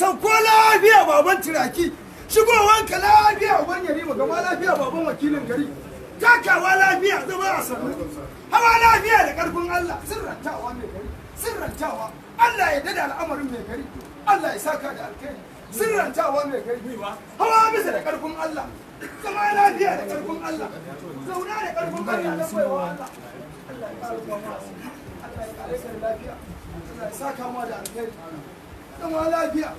sauko lafiya baban turaki. Shigowanka lafiya uban yarima. Gama lafiya baban wakilin gari. Takawa lafiya zama a sannu hawa lafiya da ƙarfin Allah. Sirrantawa mai gari sirrantawa. Allah ya dada al'amarin mai gari. Allah ya saka da alkhairi sirrantawa mai gari. Hawa bisa da ƙarfin Allah. Zama lafiya da ƙarfin Allah. Zauna da ƙarfin Allah na baiwa Allah. Allah ya kare ka Allah ya da lafiya. Allah ya saka ma da alkhairi zama lafiya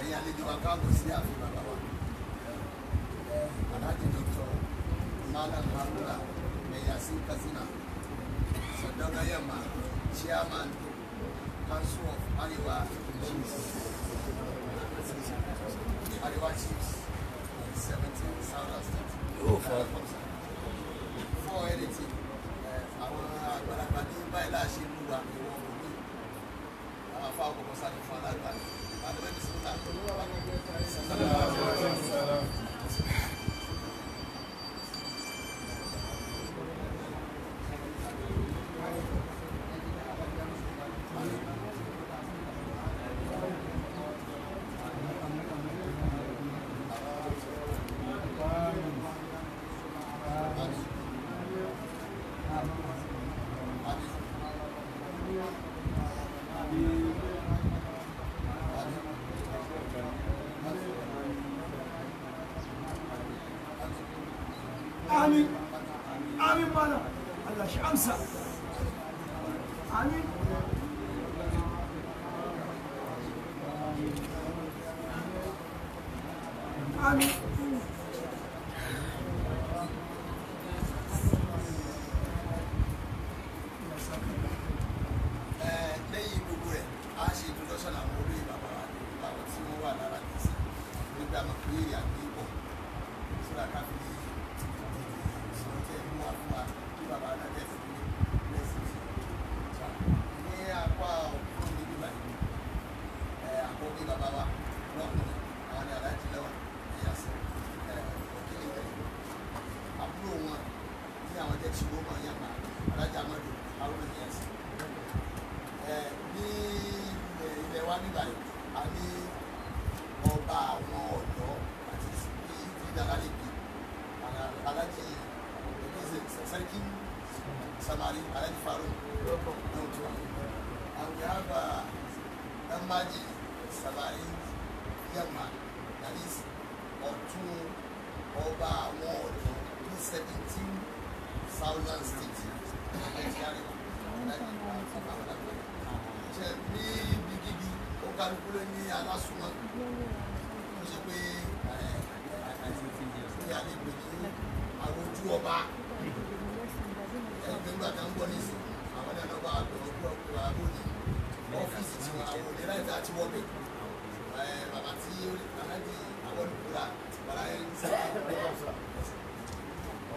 ẹ̀yin àlejò wa káàbọ̀ sí ààfin bàbá wa. Aláàjì dr. Malam haruna ẹ̀yàsí katsina sọ̀dọ́gà yamma chairman council of arewa chiefs. Arewa chiefs seventeen southern state kọ́ ẹ̀rẹ̀tì eh, àwọn àgbàlagbà ní báyìí láṣẹ mú wa ìwọ̀n kò ní àwọn afáwọn kọ̀ọ̀kan sáré fún alágbàá. Àdébẹ́ni sọ́tà. Mana Allah shi amsa. Kálukú lé ní alásùnmọ́ ó ṣe pé ní àlejò ní àwọn ojú ọba ẹgbẹ́ ńgbà kan ń bọ̀ nísìn àwọn ẹ̀rọ bá gbọ́ ojú ọba àbòní ọ́fíìsì tí wọn àwọn òní láì dá tí wọ́n bẹ̀ bàbá tí aláàjì àwọn olùkúra bàbá yẹn ń sẹ́yìn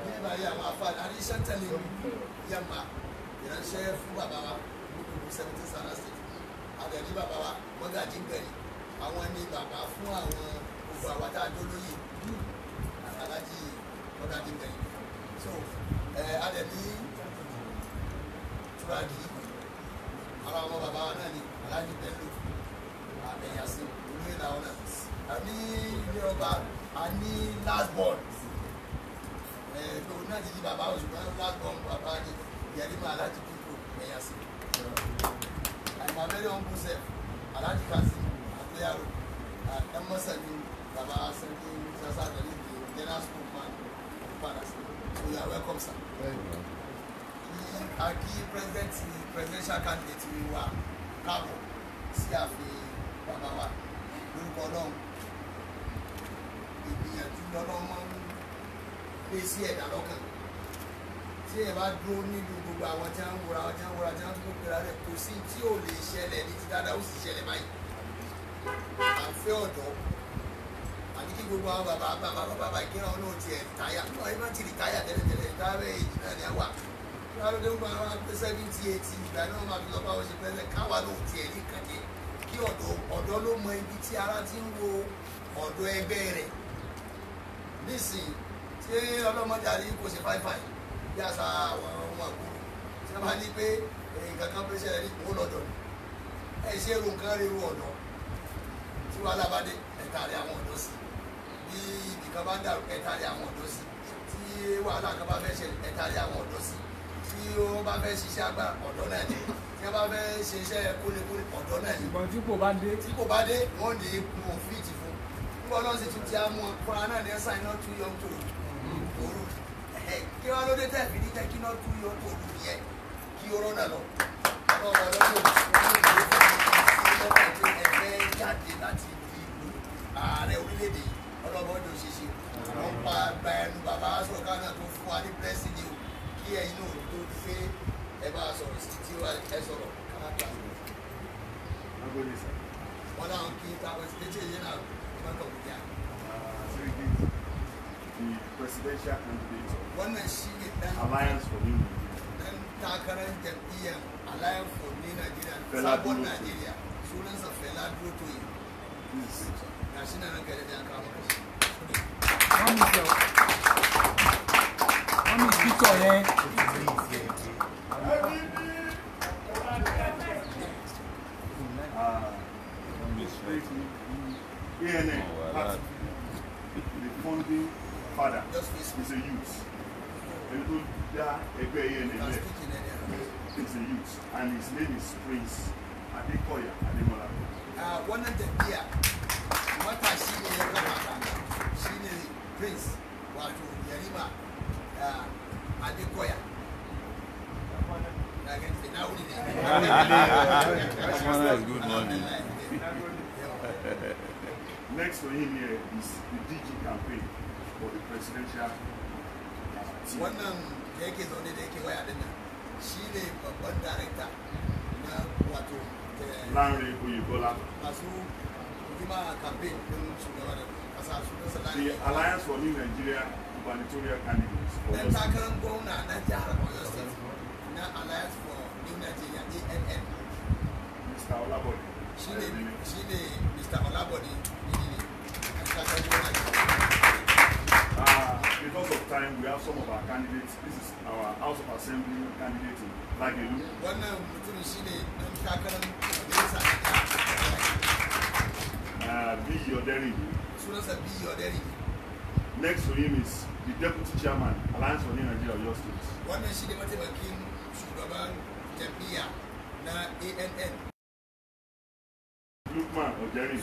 ní ìbáyé àwọn afáàní àríṣẹ́ tẹ̀lé yamma ìránṣẹ́ fún bàbá wa ní sara state àbẹ̀ní bàbá wa mọ́gàjí gbẹ̀rì àwọn ní bàbá fún àwọn gbogbo àwọn tá a dó lóyè alájí mọ́gàjí gbẹ̀rì so àbẹ̀ní turagi ara àwọn bàbá wa náà ni alájí bello. Àbẹ̀yàsí olóyè làwọn náà. Àní ilé ọba àní last born. Ẹ̀ẹ́dọ̀ náà ti di bàbá òṣùpá last born bàbá ni yẹrìmọ̀ alájí kíkó ẹ̀yàsí and my very humble self alhaji kasim agbeyaro dan masani baba sarki sasa gari the general school man of palace so you are welcome sir. aki president presidential candidate mi wa káàbọ̀ sí ààfin bàbá wa lórúkọ ọlọ́run. Ìgbìyànjú lọ́lọ́ máa ń gbé sí ẹ̀dá lọ́kàn tí ẹ bá dúró nílùú gbogbo àwọn tí wọn ń wura tí wọn ń wura tí wọn ń gbogbo rẹ kò sí tí ò lè ṣẹlẹ̀ ní ti dáadáa ó sì ṣẹlẹ̀ báyìí. À ń fẹ́ ọ̀dọ́. Àti kí gbogbo àwọn bàbá bàbá bàbá bàbá ìkíra wọn náà tiẹ̀ rìtáyà náà ẹ má ti rìtáyà tẹ́lẹ̀tẹ́lẹ̀ rìtáyà èjì náà ni a wà. Kí wọn lóde ń gba àwọn pé seventy eighty ìgbà náà máa fi lọ́pàá wọn ṣe pẹ́sẹ̀ káwa náà tiẹ̀ ní kàdé kí ọ̀dọ́ ọ̀dọ́ ló mọ ibi tí ara ti ń wo ọ̀dọ́ ẹgbẹ́ rẹ̀. Nísìnyí tí ọlọ́mọdé àrí kò ṣe fáìfáì bí àṣà àwọn ọmọ àgbò sábà ní pé nǹkan kan ṣẹlẹ̀ ní ìpò lọ́dọ̀ ẹ ṣe irú nǹkan rí irú ọ̀dọ́. Tí wàhálà bá dé ẹ̀ta rí àwọn ọ̀dọ́ sí. Bí nǹkan bá ń dàrú ẹ̀ta rí àwọn ọ̀dọ́ sí. Tí wàhálà kan bá fẹ́ ṣẹlẹ̀ ẹ̀ta rí àwọn ọ̀dọ́ sí. Tí wọ́n bá fẹ́ ṣiṣẹ́ agbára ọ̀dọ́ náà ni. Tí wọ́n bá fẹ́ ṣe iṣẹ́ kólékólé ọ̀dọ́ náà ni. Ṣùgbọ́n tí kò bá dé. Tí kò bá dé wọ́n mú tún ti á mú ọ fúnra náà ní ẹ̀sán iná tún yọ tó òru kí wọ́n ló dé tẹ̀ fi ní jẹ́ kí iná tún yọ tó òru yẹ? Kí ó rọ́nà lọ. ọmọ ọmọ lọ́dún òṣìṣẹ́ ẹgbẹ́ jáde láti di ààrẹ orílẹ̀-èdè yìí? Ọlọ́mọ ọdún òṣìṣẹ́ wọ́n pa gba ẹnu bàbá sọ̀ká náà tó fún wa ní pẹ́ẹ́sì ni o. Kí ẹ̀yin náà tó fẹ́ ẹ bá sọ̀rọ̀ sí tí ẹ sọ̀rọ̀. Káàkiri wọn náà kí táwọn ti tẹ́tí èyí náà. Wọn kàn wọ́n yá. The presidential candidate of wannan shi Alliance for New Nigeria. ɗan takarar jam'iyyar alliance for new nigeria Fela sabon Durotoye. nigeria sunansa fela durotoye This is ga shi na ranka da ya kama kashi wọ́n mi sọ wọ́n mi píkọ̀ yẹn uh, ANN party, the founding father. Just face me is a youth. Ẹni tó dá ẹgbẹ́ ANN can lẹ̀ speak in a youth. And his name is Prince Adekoya Ademola. uh, wannan jam'iyya matashi ne ya kama ta shi ne prince wato yarima uh, adekoya. Na gani na wuni ne That's good morning. Next to him here is the DG campaign for the presidential wannan da yake zaune da yake waya dinnan shi ne babban darekta na wato eh, Lanre Oyebola. masu hikima campaign din shugaban kasa da The Alliance for New Nigeria gubernatorial candidates dan takarar gwamna na jihar oyo state na alliance for new nigeria ann Mr. Olabode. shi ne time, we have some of our candidates. This is our House of Assembly candidate in Lagelu. wannan mutumin shi ne dan takarar majalisa na jihar Uh, B. Yoderi. sunansa biyu yodari Next to him is the Deputy Chairman, Alliance for New Nigeria, Oyo State. wannan shi ne mataimakin shugaban jam'iyya ann Lukman Ojeri.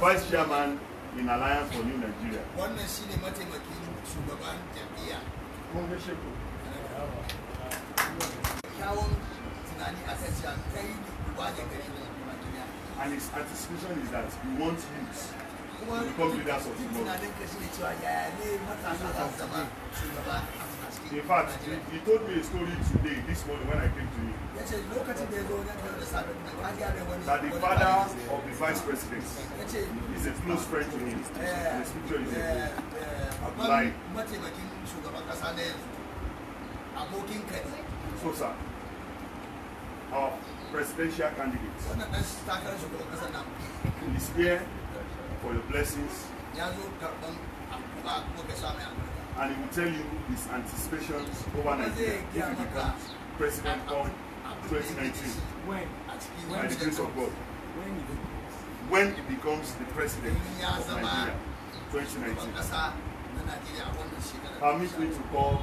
Vice Chairman in Alliance for New Nigeria. wannan shi ne mataimakin shugaban jam'iyya kyawun tunani a kan cewa kai ne uba da gari da kuma duniya And his anticipation is that he wants youth to become leaders of tomorrow. tunanin ka shi ne cewa yaya ne matasa za su zama shugaba a cikin In fact, Najeriya. told me a story today, this morning, when I came to wani that the father of the vice president is a close friend to him. His picture is a ne So, sir, our presidential candidate is here for your blessings, ya zo karɓan addu'a kuma ka sha mai albarka and he will tell you his anticipations over Nigeria. If he becomes president come 2019 when a cikin by the grace of God. when you When he becomes the president ya of zama Nigeria. shugaban 2019, kasa na Najeriya a wannan shekarar. permit me to call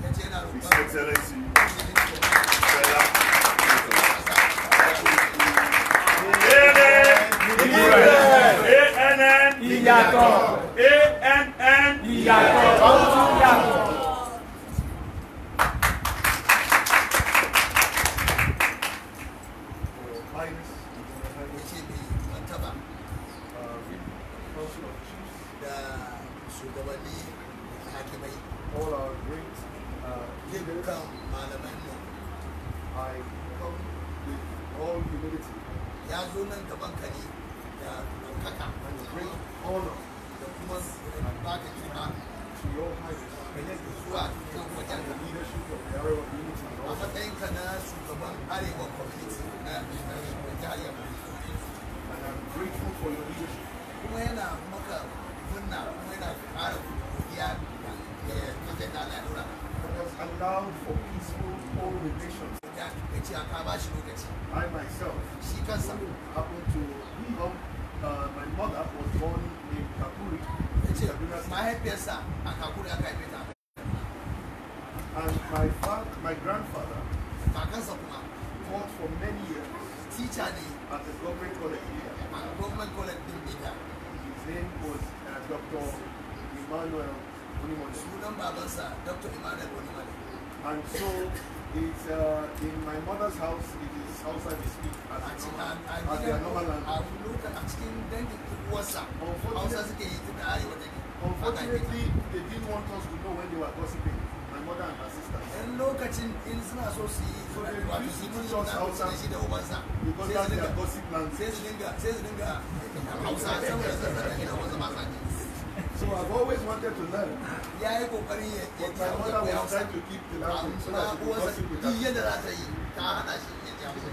Ya ce yana His roƙon Excellency president shugaban Fela kasa ANN ìyàtọ̀ ANN ìyàtọ̀ ọ̀tún yàtọ̀. Highness, ya ce mai martaba Council of Chiefs, da shugabanni da hakimai all our great uh, leaders, dukkan malaman mu I come with all humility ya zo nan gaban ka ne da ɗaukaka and great honor da kuma ba ka girma to your highness ka yi zuwa kan wajen the leadership of the Arewa Unity in a all matsayinka na shugaban arewa community na na jihar yamma and I'm grateful for your leadership. kuma yana maka munna kuma yana ƙara godiya da allowed for peaceful home relations. ya ya ce aka shi lokaci I myself shi kansa happened to come, uh, my mother was born in Kakuri, ya ce mahaifiyarsa a kakuri aka haife ta And my father, my grandfather kakansa kuma. taught for many years ne at the government college here. government college din bida His name was uh, Dr. Emmanuel babansa dr emmanuel onimale And so it's uh, in my mother's house, it is Hausa they speak as, a normal, as their normal language. lokacin a cikin dangin uwarsa hausa suke yi tun da arewa take aka haife ta Unfortunately, they didn't want us to know when they were gossiping, my mother and her sisters. yan lokacin in suna so su yi So they wato su to yi teach us suna Hausa shi da ubansa Because sai that's su dinga gossip language. sai su dinga sai hausa saboda sun san da wasu masa So I've always wanted to learn. kokarin ya ya But my mother was trying to keep the language so that she could gossip with duk us. yadda za ta yi ta hana shi ya ji hausa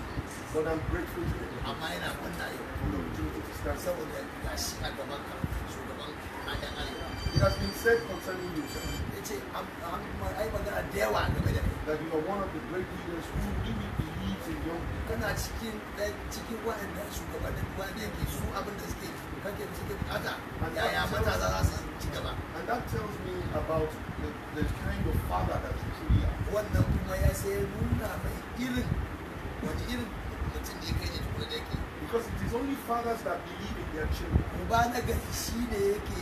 But I'm grateful to them amma yana kunna yau for the opportunity to start. saboda ga shi a gaban ka shugaban kayan arewa It has been said concerning you, sir, ya ce an an- ai magana da yawa game that you are one of the great leaders who really believes in young people. kana cikin ɗaya cikin waɗanda shugabannin wanda yake su abin da suke kake suke bukata yaya matasa za su ci gaba And that tells me about the, the kind of father that you truly are. wannan kuma ya sai ya nuna mai irin wani irin mutum da ya kai ne tukuna da yake Because it is only fathers that believe in their children. Uba na gari shi ne yake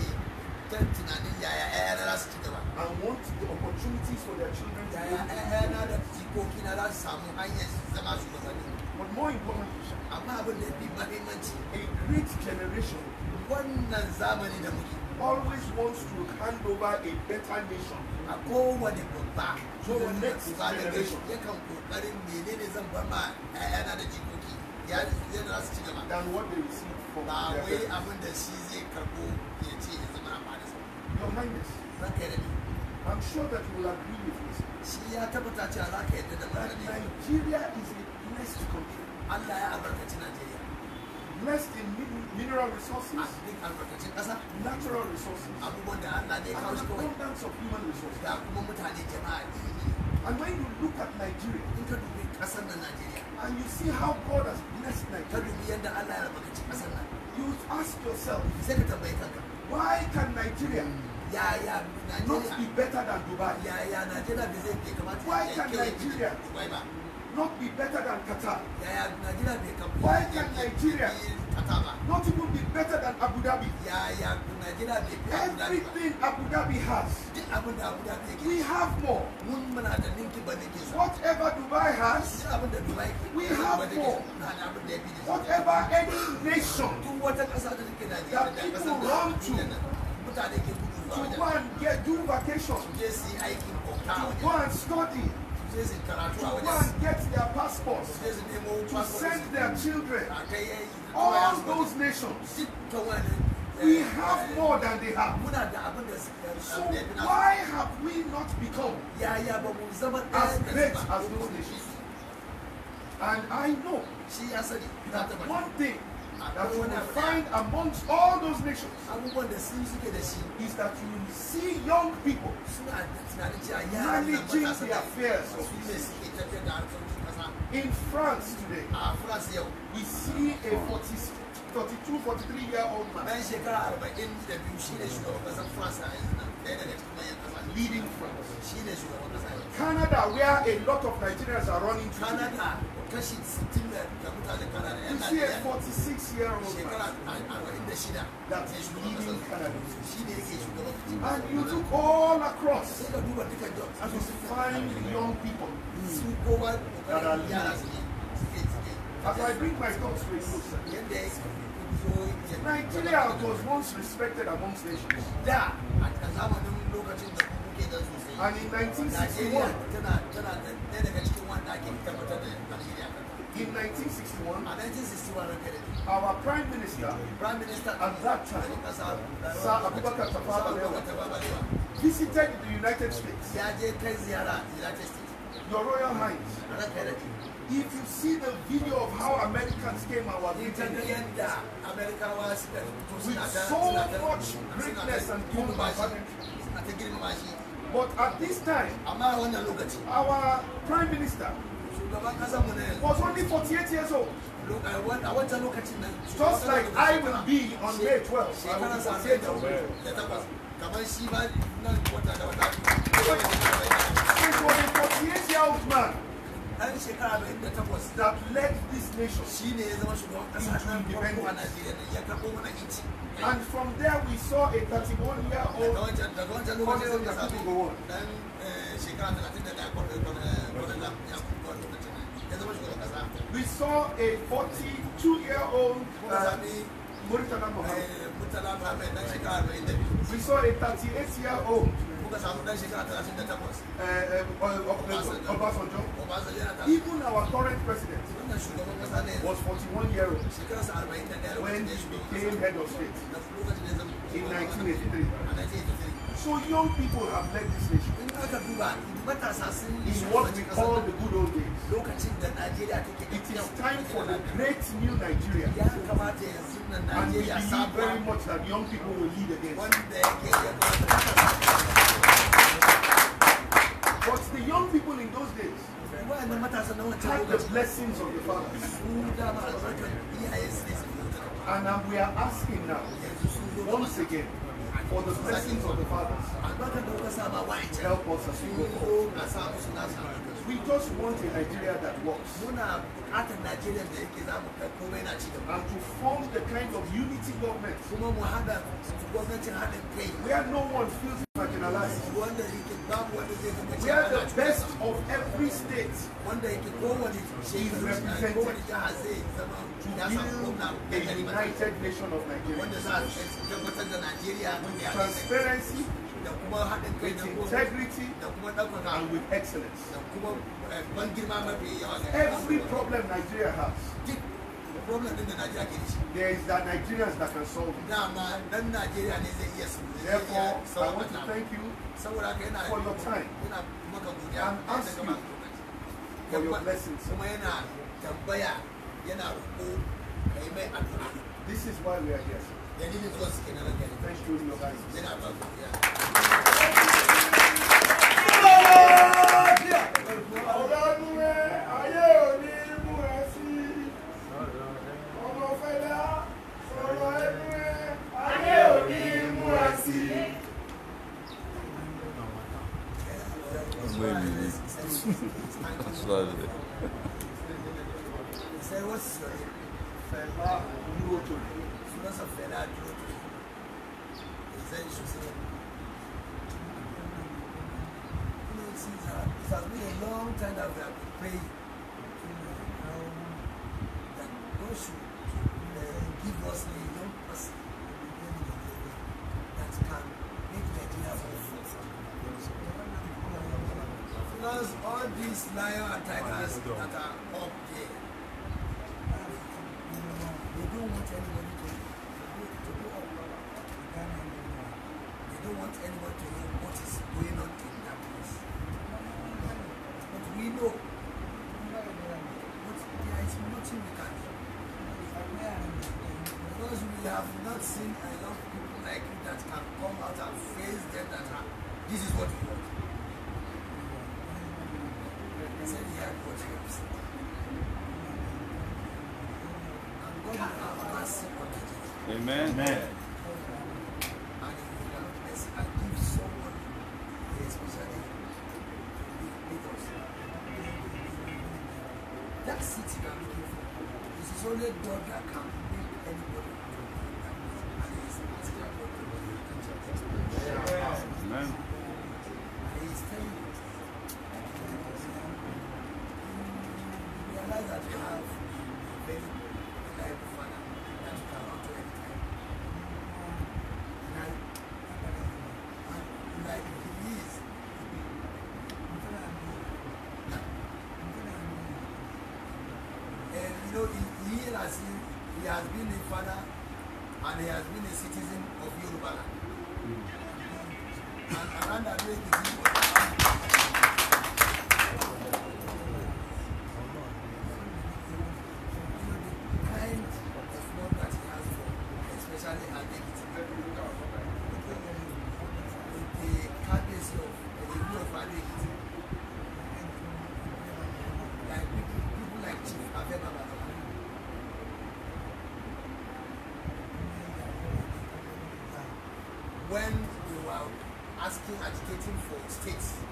kan tunanin yaya ƴaƴana eh, za su ci gaba and want the opportunities for their children to yaya go. ƴaƴana eh, eh, da jikokina ah, za su samu hanyar zama shugabanni But more importantly, sir, amma abin da ya a great generation wannan zamani da always wants to hand over a better nation a kowane babba To the next uba da gari generation. yakan kokarin menene zan bar ma ƴaƴana da jikoki ya yadda za su ci gaba than what they receive from their parents. Your Highness, ranka ya dade I'm sure that you will agree with me. Sir, shi ya tabbata cewa za ka yadda da that Nigeria is a blessed country, Allah albarkaci Najeriya blessed in min- mineral resources, ah, ƙasa. Natural resources, and abubuwan da Allah ne ya kawo an shi kawai. abundance of human resources. ga kuma mutane jama'a And when you look at Nigeria in ka dubi ƙasar and you see how God has blessed Nigeria, Allah ya albarkaci ƙasar nan. you ask yourself, sai ka tambayi kanka why can hmm. Nigeria. not be better than Dubai? yaya Najeriya bai zai Why can Nigeria- Not be better than Qatar? yaya Najeriya bai kamata Why can Nigeria- Qatar Not even be better than Abu Dhabi? yaya Najeriya bai fi Abu Dhabi. Ba Everything Abu Dhabi has, duk abin da Abu Dhabi we have more. mun muna da ninki ba ninki sa Whatever Dubai has, duk abin da Dubai ke We have more. na da abin da ya fi da shi whatever any nation duk wata ƙasa da take Najeriya That people run to. duniya nan, mutane ke gudu to go and get do vacation, su je su yi aikin bauta a to go and study, su je su to go and get their passports, su je su to send their children. a kai yayi All those nations, we have more than they have. muna da abin da suka So da ya fi nasu. why have we not become? yaya ba mu zama As great as those nations. And I know shi ya sani na that one thing that you will find amongst all those nations abubuwan da sun suke da shi is that you will see young people suna da tunanin cewa yaran nan managing the affairs of su ne suke tafiyar da harkokin kasa In France today, a France yau we see a 40, 32, 43 year old man bayan shekara arba'in da biyu shi ne shugaban kasar France a yanzu nan ɗaya daga cikin manyan kasa leading France. shi ne shugaban kasa yanzu Canada, where a lot of Nigerians are running to, Canada kashi 60 da da mutanen Canada yan you see a Najeriya 46 year old shekara arba'in da shida that ne is shugaban leading kasar Canada. shi ne yake shugaban And you look all across sai ka duba dukkan jobs. and you find young people. su kowa kokarin yara suke suke suke As I bring my thoughts to a close, sir, yadda ya Nigeria was once respected amongst nations. da a zamanin lokacin da kuma muke da sosai And in 1961, tana tana da ɗaya daga cikin wanda ake tabbatar da Najeriya kanta in 1961, a 1961 ranka da our Prime Minister Prime Minister. At that time, Sir Abubakar Tafawa Sir Balewa. Abubakar Tafawa Balewa visited the United States. ya je kai ziyara United States. Your Royal Highness, if you see the video of how Americans came our in ka ga meeting yadda Amerikawa suka uh, fito with so much greatness and girmama pomp shi and suna ta girmama shi But at this time, amma a wannan lokaci our prime minister shugaban kasar mu na was only 48 years old. lo- a wan- a wancan lokacin nan Just like I will be on May 12th. I will be 48 years old. da takwas kamar shi ba nan wata da wata It was a 48 year old man dan shekara arba'in da takwas that led this nation. shi ne ya zama shugaban kasa nan farko a Najeriya nan ya karɓo mana inci And from there, we saw a 31 year old wancan daga wancan lokacin Colonel sai sami dan shekara talatin da kwanan kwanan kwanan ya kuma ya zama shugaban kasa We saw a 42 year old uh, Murtala Mohammed. Murtala Muhammad dan shekara arba'in da biyu We saw a 38 year old muka samu dan shekara talatin da takwas Obasanjo. Obasanjo. Yana ta Even our current president wannan shugaban kasa ne was 41 year old shekararsa arba'in da ɗaya when lokacin da ya he became head of state da lokacin da ya zama in 1983. So young people have led this nation. In aka duba matasa sun yi in what we call the good old days. lokacin da Najeriya take It. Is time for the great new Nigeria. ya kamata yanzu nan And we believe very much that young people will lead against. wanda yake ya kamata But the young people in those days wayannan matasa na wancan had the blessings of the su And um, we are asking now, once again, for the blessings of the wa'ancan Help us as we go forward. Zo a samu su nasu albarkar We just want a Nigeria that works. muna bukatar Najeriya da yake za mu kai komai na ci gaba And to form the kind of unity government kuma mu haɗa gwamnatin haɗin kai where no one feels marginalized. wanda yake babu wanda zai zama Where the best of every state wanda yake kowane shekaru kowane jiha zai zama to ya samu build gwamna a da gari mata united nation of Nigeria. wanda za a tabbatar da Najeriya wanda Transparency, da kuma haɗin kai with da kuma integrity, da kuma ɗaukaka and with excellence. da kuma eh, ban girma mafi yawa Every problem Nigeria has, duk problem ɗin da Najeriya ke da there is that Nigerians that can solve it. dama dan Najeriya ne zai iya su zai iya Therefore, I want to thank you saboda haka yana for your time, yana maka godiya And ask you ba su lokaci. for your blessings. kuma yana tambaya yana roƙo ka mai addu'a This is why we are here. sir. Dalilin zuwa suke na ranka ne Thank you, your guys. yana ba ku godiya Ọ̀gágunwé ayé òní mú ẹ sí. Ọmọ fẹ́lá sọ̀rọ̀ ẹnuwé ayé òní mú ẹ sí. Slowly. sai wasu su yi Fela Nuoto. sunansa fela duro zai shi su You know, it's, it's, uh, it has been a long time that we have been praying that God should uh, give us a young person that can make Nigeria more fruitful. Because all these lions and tigers that are up there, they don't want anybody to, to, go, up. They don't want anybody to know what is going on in that place. But we know. But there is nothing we can do. Because we have not seen enough people like you that can come out and face them that are, this is what we want. He said he had what he has. And God will have mercy on Nigeria. Amen. Amen. and he will have mercy and give someone, especially Lagos. That city you are looking for, it is only God that can make anybody to do that. And he is asking God to do it. Amen. And he is telling you, you realize that you have has been a father and he has been a citizen of Yoruba land. And around that way, acting agitating for his case.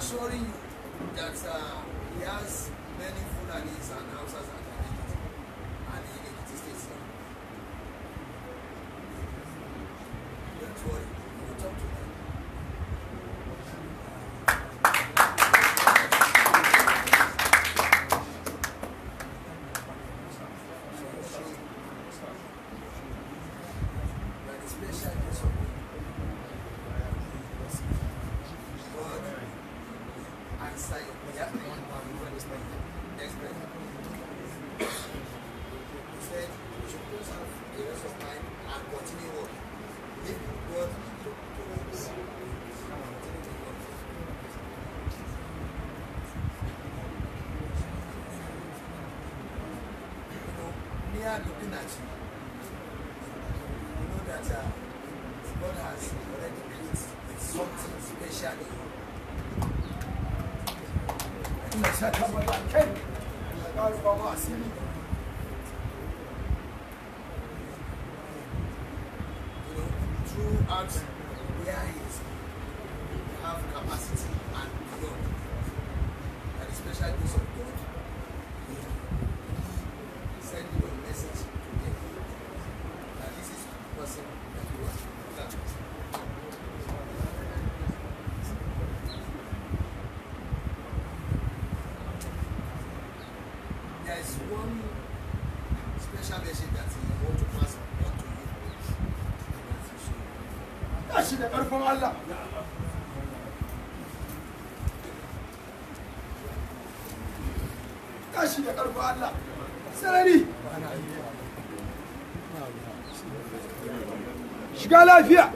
assuring you that uh, he has many full and answers peace of and continue God to, continue. You know, we are looking at you. عرفهم ولا لا؟ tashi da karfi Allah sarari shiga lafiya